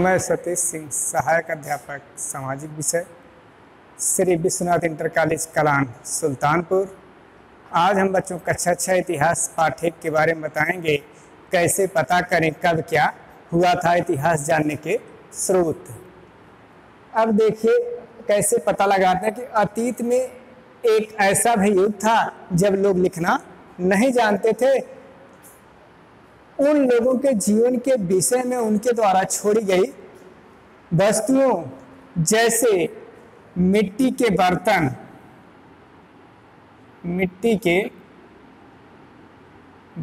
मैं सतीश सिंह, सहायक अध्यापक, सामाजिक विषय, श्री विश्वनाथ इंटर कॉलेज, कलान, सुल्तानपुर। आज हम बच्चों कक्षा छः इतिहास पाठ्य के बारे में बताएँगे। कैसे पता करें, कब क्या हुआ था, इतिहास जानने के स्रोत। अब देखिए, कैसे पता लगाते हैं कि अतीत में एक ऐसा भी युग था जब लोग लिखना नहीं जानते थे। उन लोगों के जीवन के विषय में उनके द्वारा छोड़ी गई वस्तुओं जैसे मिट्टी के बर्तन, मिट्टी के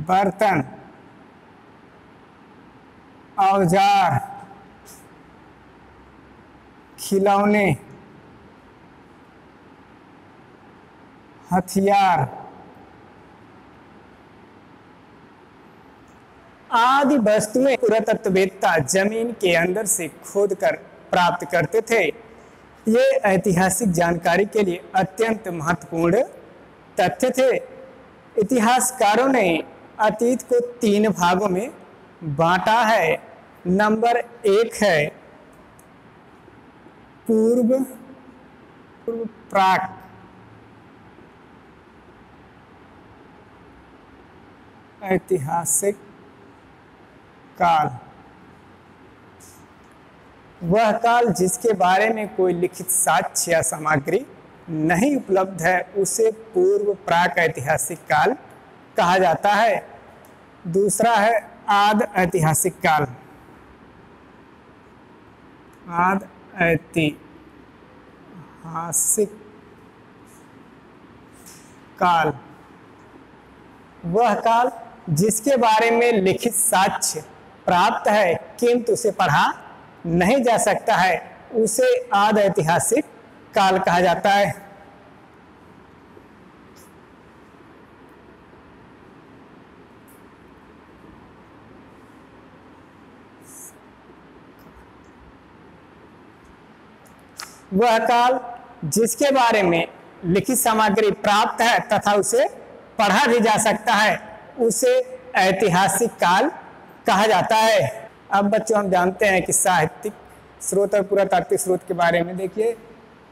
बर्तन, औज़ार, खिलौने, हथियार आदि वस्तुएँ पुरातत्ववेत्ता ज़मीन के अंदर से खोद कर प्राप्त करते थे। ये ऐतिहासिक जानकारी के लिए अत्यंत महत्वपूर्ण तथ्य थे। इतिहासकारों ने अतीत को तीन भागों में बांटा है। नंबर एक है पूर्व पूर्व प्राक ऐतिहासिक काल। वह काल जिसके बारे में कोई लिखित साक्ष्य या सामग्री नहीं उपलब्ध है, उसे पूर्व प्राक ऐतिहासिक काल कहा जाता है। दूसरा है आद ऐतिहासिक काल। आद ऐतिहासिक काल। वह काल जिसके बारे में लिखित साक्ष्य प्राप्त है, किंतु उसे पढ़ा नहीं जा सकता है। उसे आद ऐतिहासिक काल कहा जाता है। वह काल जिसके बारे में लिखित सामग्री प्राप्त है तथा उसे पढ़ा भी जा सकता है, उसे ऐतिहासिक काल कहा जाता है। अब बच्चों, हम जानते हैं कि साहित्यिक स्रोत और पुरातात्विक स्रोत के बारे में देखिए।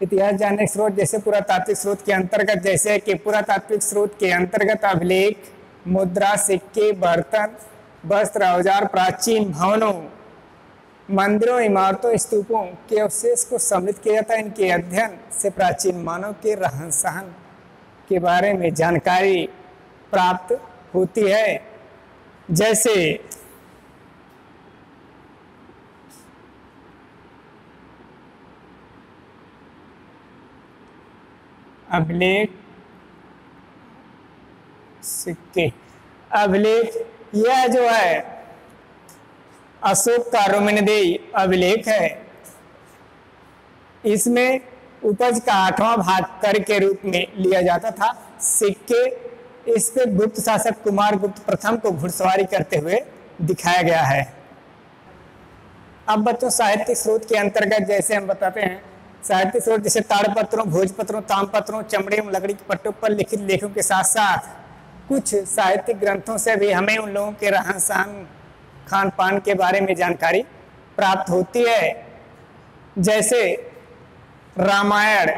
इतिहास जानने स्रोत जैसे पुरातात्विक स्रोत के अंतर्गत, जैसे कि पुरातात्विक स्रोत के अंतर्गत अभिलेख, मुद्रा, सिक्के, बर्तन, वस्त्र, औज़ार, प्राचीन भवनों, मंदिरों, इमारतों, स्तूपों के अवशेष को सम्मिलित किया जाता है। इनके अध्ययन से प्राचीन मानव के रहन सहन के बारे में जानकारी प्राप्त होती है। जैसे अभिलेख सिक्के। अभिलेख, यह जो है, अशोक का रोमनदेय अभिलेख है। इसमें उपज का आठवां भाग कर के रूप में लिया जाता था। सिक्के, इस पे गुप्त शासक कुमार गुप्त प्रथम को घुड़सवारी करते हुए दिखाया गया है। अब बच्चों, साहित्य स्रोत के अंतर्गत जैसे हम बताते हैं साहित्यिक स्रोत जैसे ताड़पत्रों, भोजपत्रों, तामपत्रों, चमड़े एवं लकड़ी के पट्टों पर लिखित लेखों के साथ साथ कुछ साहित्यिक ग्रंथों से भी हमें उन लोगों के रहन सहन, खान पान के बारे में जानकारी प्राप्त होती है। जैसे रामायण।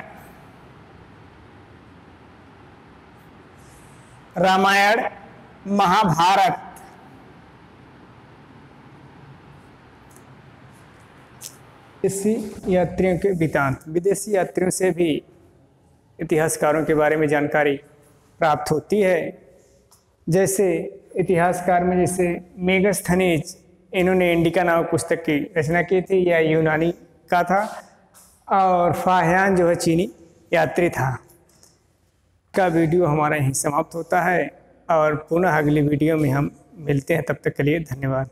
रामायण, महाभारत। विदेशी यात्रियों के वृतांत। विदेशी यात्रियों से भी इतिहासकारों के बारे में जानकारी प्राप्त होती है। जैसे इतिहासकार में जैसे मेगस्थनीज इन्होंने इंडिका नामक पुस्तक की रचना की थी, यह यूनानी का था, और फाहयान जो है चीनी यात्री था। का वीडियो हमारा यहीं समाप्त होता है, और पुनः अगली वीडियो में हम मिलते हैं, तब तक के लिए धन्यवाद।